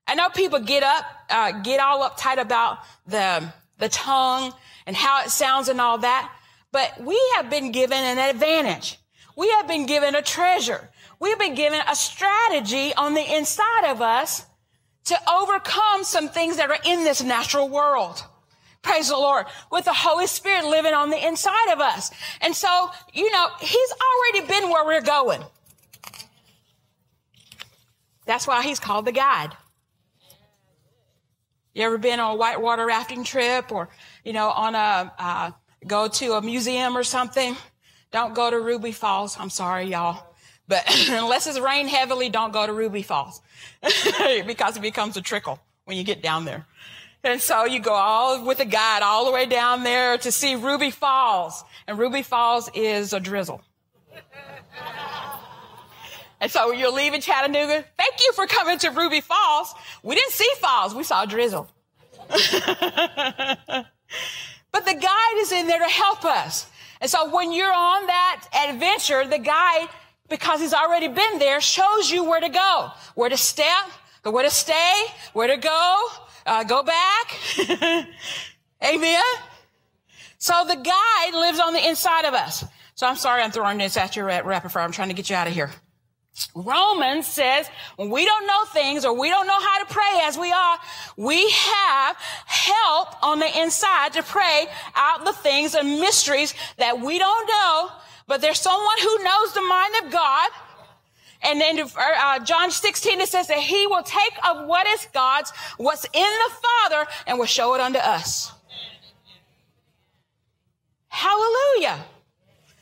I know people get up, uh, get all uptight about the, the tongue and how it sounds and all that, but we have been given an advantage. We have been given a treasure. We've been given a strategy on the inside of us to overcome some things that are in this natural world. Praise the Lord. With the Holy Spirit living on the inside of us. And so, you know, He's already been where we're going. That's why He's called the guide. You ever been on a whitewater rafting trip or, you know, on a, uh, go to a museum or something? Don't go to Ruby Falls. I'm sorry, y'all. But unless it's rained heavily, don't go to Ruby Falls because it becomes a trickle when you get down there. And so you go all with a guide all the way down there to see Ruby Falls. And Ruby Falls is a drizzle. and so you're leaving Chattanooga. Thank you for coming to Ruby Falls. We didn't see falls. We saw drizzle. but the guide is in there to help us. And so when you're on that adventure, the guide because he's already been there, shows you where to go, where to step, where to stay, where to go, uh, go back. Amen. So the guide lives on the inside of us. So I'm sorry I'm throwing this at you rapid fire. I'm trying to get you out of here. Romans says when we don't know things or we don't know how to pray as we are, we have help on the inside to pray out the things and mysteries that we don't know but there's someone who knows the mind of God. And then uh, John 16, it says that he will take of what is God's, what's in the Father, and will show it unto us. Hallelujah.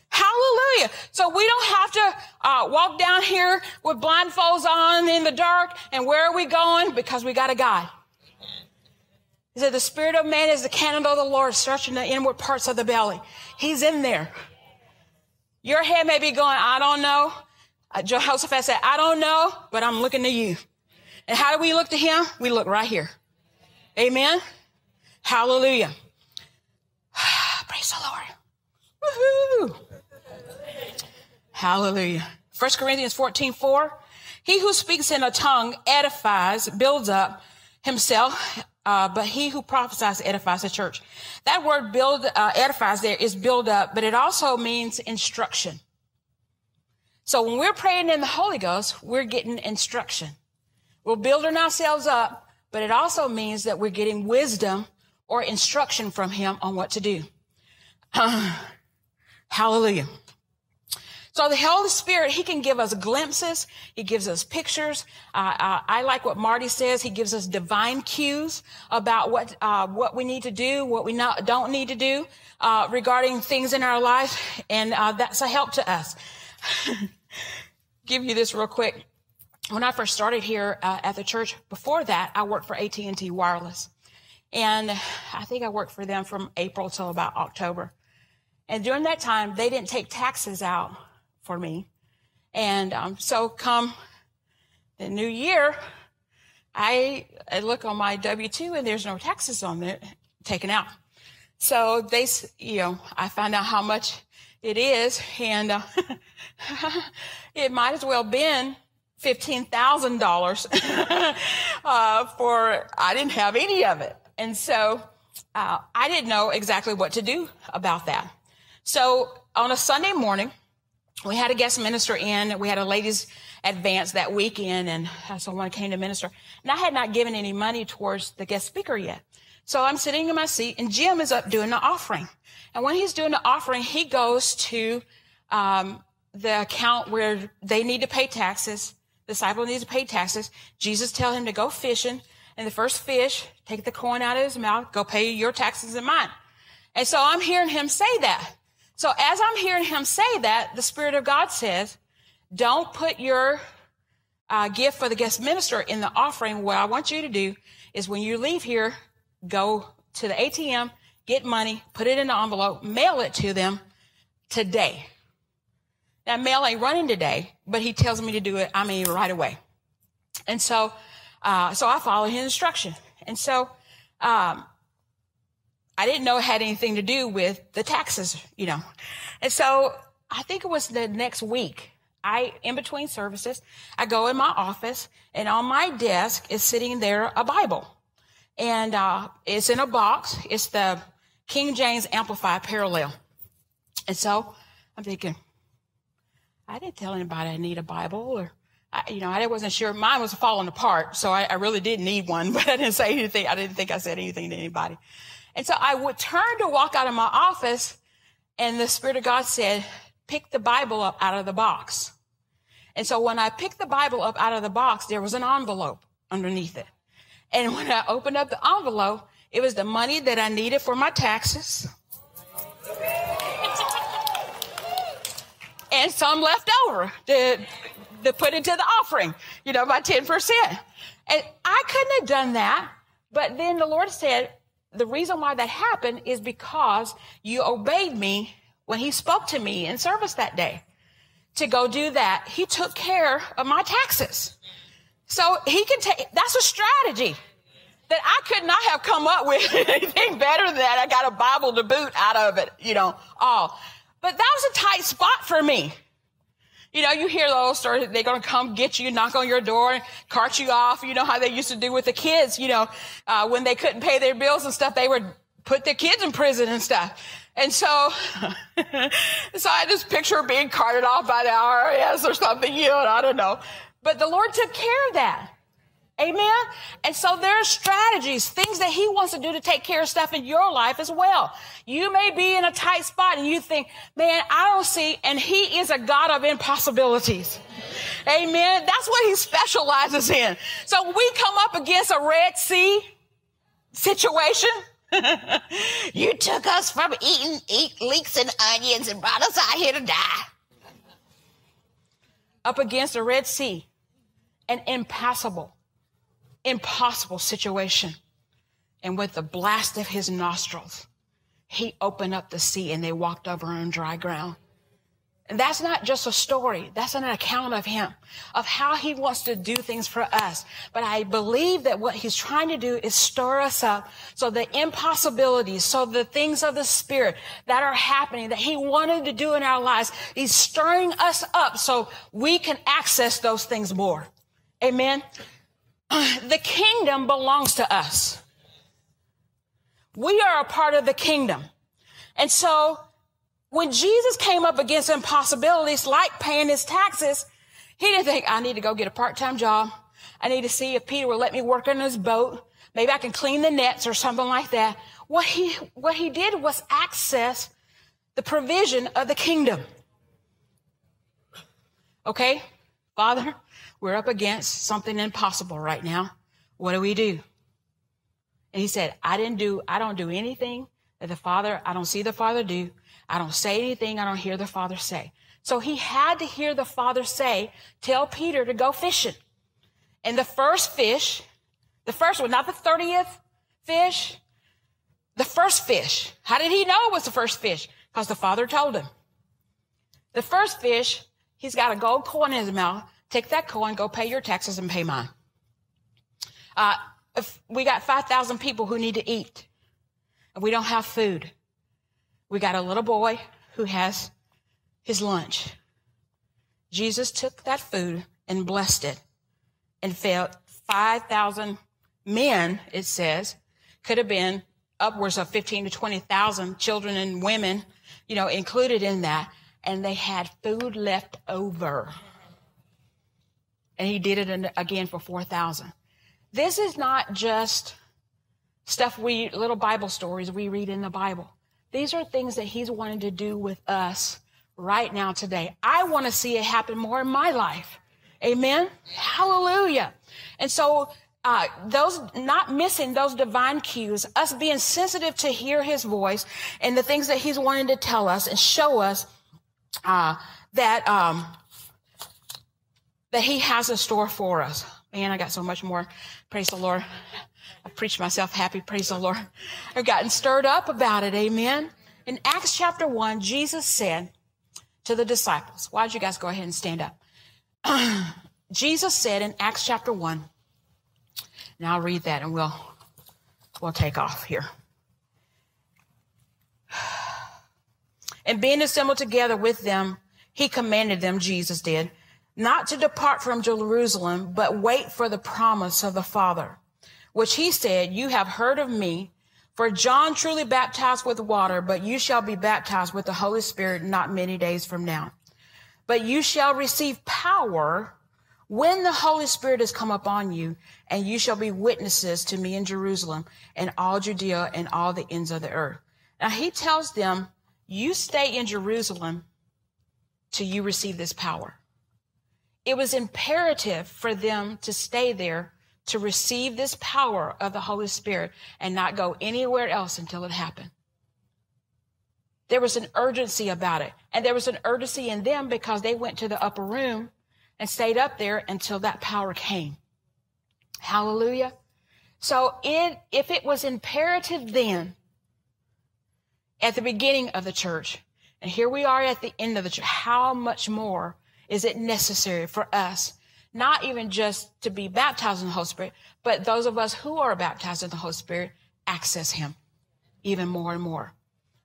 Hallelujah. So we don't have to uh, walk down here with blindfolds on in the dark. And where are we going? Because we got a guide. He said, the spirit of man is the candle of the Lord, searching the inward parts of the belly. He's in there. Your head may be going, I don't know. Uh, Jehoshaphat said, I don't know, but I'm looking to you. And how do we look to him? We look right here. Amen. Hallelujah. Praise the Lord. Woohoo. Hallelujah. 1 Corinthians 14, 4. He who speaks in a tongue edifies, builds up himself, uh, but he who prophesies edifies the church. That word build, uh, edifies there is build up, but it also means instruction. So when we're praying in the Holy Ghost, we're getting instruction. We're building ourselves up, but it also means that we're getting wisdom or instruction from him on what to do. hallelujah. So the Holy Spirit, He can give us glimpses. He gives us pictures. Uh, I like what Marty says. He gives us divine cues about what uh, what we need to do, what we not, don't need to do uh, regarding things in our life, and uh, that's a help to us. give you this real quick. When I first started here uh, at the church, before that, I worked for AT and T Wireless, and I think I worked for them from April till about October. And during that time, they didn't take taxes out for me. And um, so come the new year, I, I look on my W-2 and there's no taxes on it taken out. So they, you know, I find out how much it is and uh, it might as well been $15,000 uh, for, I didn't have any of it. And so uh, I didn't know exactly what to do about that. So on a Sunday morning, we had a guest minister in. We had a ladies advance that weekend, and someone came to minister. And I had not given any money towards the guest speaker yet. So I'm sitting in my seat, and Jim is up doing the offering. And when he's doing the offering, he goes to um, the account where they need to pay taxes. The disciple needs to pay taxes. Jesus tells him to go fishing, and the first fish, take the coin out of his mouth, go pay your taxes and mine. And so I'm hearing him say that. So as I'm hearing him say that, the Spirit of God says, don't put your uh, gift for the guest minister in the offering. What I want you to do is when you leave here, go to the ATM, get money, put it in the envelope, mail it to them today. That mail ain't running today, but he tells me to do it, I mean, right away. And so, uh, so I follow his instruction. And so, um, I didn't know it had anything to do with the taxes, you know. And so I think it was the next week. I, in between services, I go in my office and on my desk is sitting there a Bible. And, uh, it's in a box. It's the King James Amplified Parallel. And so I'm thinking, I didn't tell anybody I need a Bible or, I, you know, I wasn't sure. Mine was falling apart. So I, I really didn't need one, but I didn't say anything. I didn't think I said anything to anybody. And so I would turn to walk out of my office and the Spirit of God said, pick the Bible up out of the box. And so when I picked the Bible up out of the box, there was an envelope underneath it. And when I opened up the envelope, it was the money that I needed for my taxes. and some left over to, to put into the offering, you know, by 10%. And I couldn't have done that. But then the Lord said, the reason why that happened is because you obeyed me when he spoke to me in service that day to go do that. He took care of my taxes. So he can take, that's a strategy that I could not have come up with anything better than that. I got a Bible to boot out of it, you know, all. But that was a tight spot for me. You know, you hear those stories, they're going to come get you, knock on your door, cart you off. You know how they used to do with the kids, you know, uh, when they couldn't pay their bills and stuff, they would put their kids in prison and stuff. And so, so I just picture being carted off by the IRS or something, you know, I don't know. But the Lord took care of that. Amen. And so there are strategies, things that he wants to do to take care of stuff in your life as well. You may be in a tight spot and you think, man, I don't see, and he is a God of impossibilities. Amen. That's what he specializes in. So we come up against a Red Sea situation. you took us from eating eat leeks and onions and brought us out here to die. Up against a Red Sea, an impassable impossible situation. And with the blast of his nostrils, he opened up the sea and they walked over on dry ground. And that's not just a story. That's an account of him, of how he wants to do things for us. But I believe that what he's trying to do is stir us up. So the impossibilities, so the things of the spirit that are happening that he wanted to do in our lives, he's stirring us up so we can access those things more. Amen. the kingdom belongs to us. We are a part of the kingdom. And so when Jesus came up against impossibilities like paying his taxes, he didn't think, I need to go get a part-time job. I need to see if Peter will let me work on his boat. Maybe I can clean the nets or something like that. What he, what he did was access the provision of the kingdom. Okay? Father, we're up against something impossible right now. What do we do? And he said, I didn't do, I don't do anything that the Father, I don't see the Father do. I don't say anything I don't hear the Father say. So he had to hear the Father say, tell Peter to go fishing. And the first fish, the first one, not the 30th fish, the first fish. How did he know it was the first fish? Because the Father told him. The first fish, he's got a gold coin in his mouth. Take that coin, go pay your taxes and pay mine. Uh, we got 5,000 people who need to eat and we don't have food. We got a little boy who has his lunch. Jesus took that food and blessed it and fed 5,000 men, it says, could have been upwards of 15 to 20,000 children and women, you know, included in that. And they had food left over. And he did it again for 4,000. This is not just stuff we, little Bible stories we read in the Bible. These are things that he's wanting to do with us right now today. I want to see it happen more in my life. Amen. Hallelujah. And so, uh, those not missing those divine cues, us being sensitive to hear his voice and the things that he's wanting to tell us and show us, uh, that, um, that he has in store for us. Man, I got so much more. Praise the Lord. I preached myself happy. Praise the Lord. I've gotten stirred up about it. Amen. In Acts chapter 1, Jesus said to the disciples, why don't you guys go ahead and stand up? Jesus said in Acts chapter 1, now I'll read that and we'll, we'll take off here. And being assembled together with them, he commanded them, Jesus did, not to depart from Jerusalem, but wait for the promise of the Father which he said, You have heard of me. For John truly baptized with water, but you shall be baptized with the Holy Spirit not many days from now. But you shall receive power when the Holy Spirit has come upon you, and you shall be witnesses to me in Jerusalem and all Judea and all the ends of the earth. Now he tells them, You stay in Jerusalem till you receive this power. It was imperative for them to stay there to receive this power of the Holy Spirit and not go anywhere else until it happened. There was an urgency about it. And there was an urgency in them because they went to the upper room and stayed up there until that power came. Hallelujah. So it, if it was imperative then, at the beginning of the church, and here we are at the end of the church, how much more is it necessary for us not even just to be baptized in the Holy Spirit, but those of us who are baptized in the Holy Spirit access Him even more and more.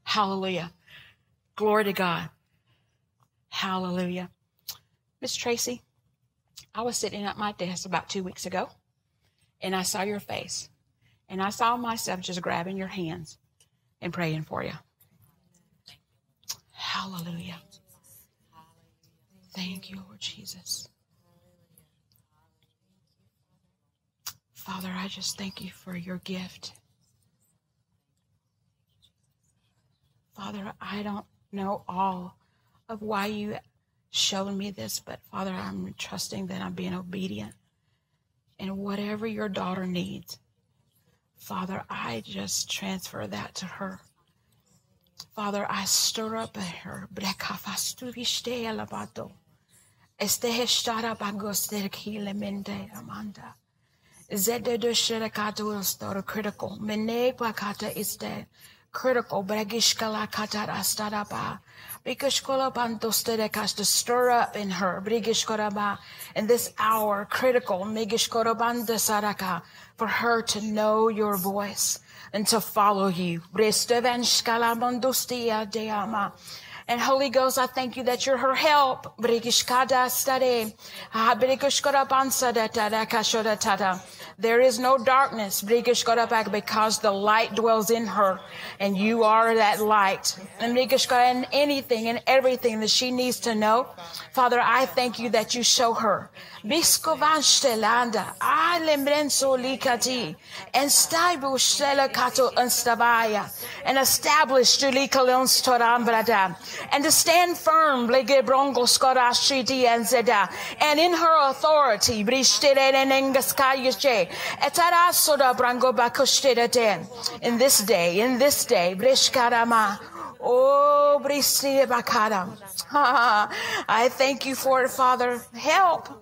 Hallelujah. Glory to God. Hallelujah. Miss Tracy, I was sitting at my desk about two weeks ago and I saw your face and I saw myself just grabbing your hands and praying for you. Hallelujah. Thank you, Lord Jesus. Father, I just thank you for your gift. Father, I don't know all of why you showed me this, but Father, I'm trusting that I'm being obedient. And whatever your daughter needs, Father, I just transfer that to her. Father, I stir up in her. Amanda. Zede de shere star critical. Mene kata iste critical. Bregishkala kata astaraba. Bigishkola bandosterekas to stir up in her. Brigishkoraba in this hour critical. Migishkorabanda saraka for her to know your voice and to follow you. Brestevenshkala bandostia deama. And Holy Ghost, I thank you that you're her help. Ah, there is no darkness because the light dwells in her and you are that light. And anything and everything that she needs to know, Father, I thank you that you show her. And establish and to stand firm, and zeda, and in her authority, in this day, in this day, Oh, I thank you for it, Father. Help.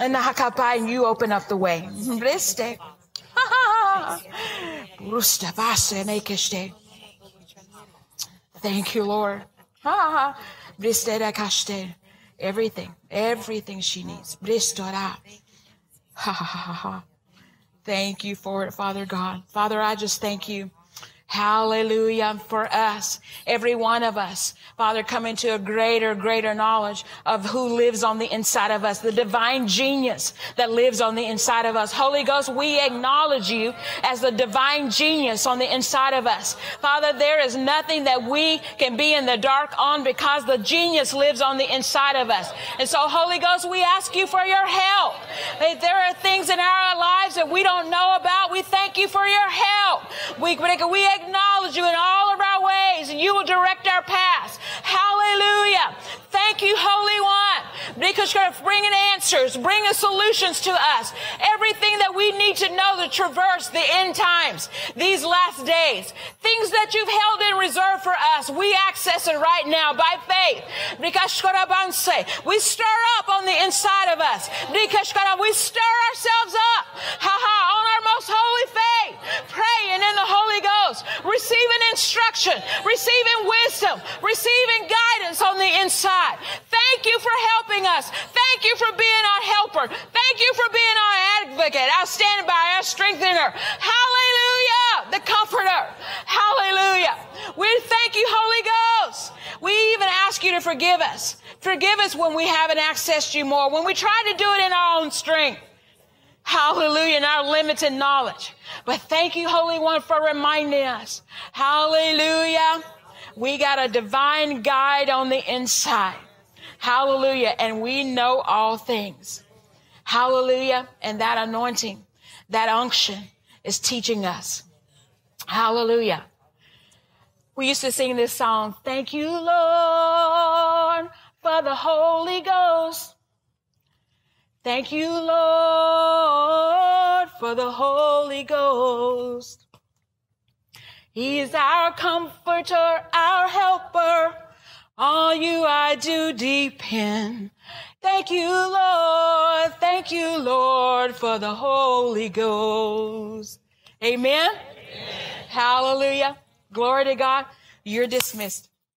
And and you open up the way. Thank you, Lord. Everything, everything she needs. Thank you for it, Father God. Father, I just thank you Hallelujah for us, every one of us. Father, come into a greater, greater knowledge of who lives on the inside of us, the divine genius that lives on the inside of us. Holy Ghost, we acknowledge you as the divine genius on the inside of us. Father, there is nothing that we can be in the dark on because the genius lives on the inside of us. And so, Holy Ghost, we ask you for your help. If there are things in our lives that we don't know about, we thank you for your help. We, we acknowledge you in all of our ways and you will direct our paths. Hallelujah. Thank you, Holy One, because you're bringing answers, bringing solutions to us. Everything that we need to know to traverse the end times, these last days, things that you've held in reserve for us, we access it right now by faith. We stir up on the inside of us. We stir ourselves up. Ha ha, on our most holy faith, praying in the Holy Ghost, receiving instruction, receiving wisdom, receiving guidance on the inside. Thank you for helping us. Thank you for being our helper. Thank you for being our advocate, our standing by, our strengthener. Hallelujah. The comforter. Hallelujah. We thank you, Holy Ghost. We even ask you to forgive us. Forgive us when we haven't accessed you more, when we try to do it in our own strength. Hallelujah, in our limited knowledge. But thank you, Holy One, for reminding us. Hallelujah. We got a divine guide on the inside. Hallelujah. And we know all things. Hallelujah. And that anointing, that unction is teaching us. Hallelujah. We used to sing this song, Thank you, Lord, for the Holy Ghost. Thank you, Lord, for the Holy Ghost. He is our comforter, our helper. On you I do depend. Thank you, Lord. Thank you, Lord, for the Holy Ghost. Amen. Amen. Hallelujah. Glory to God. You're dismissed.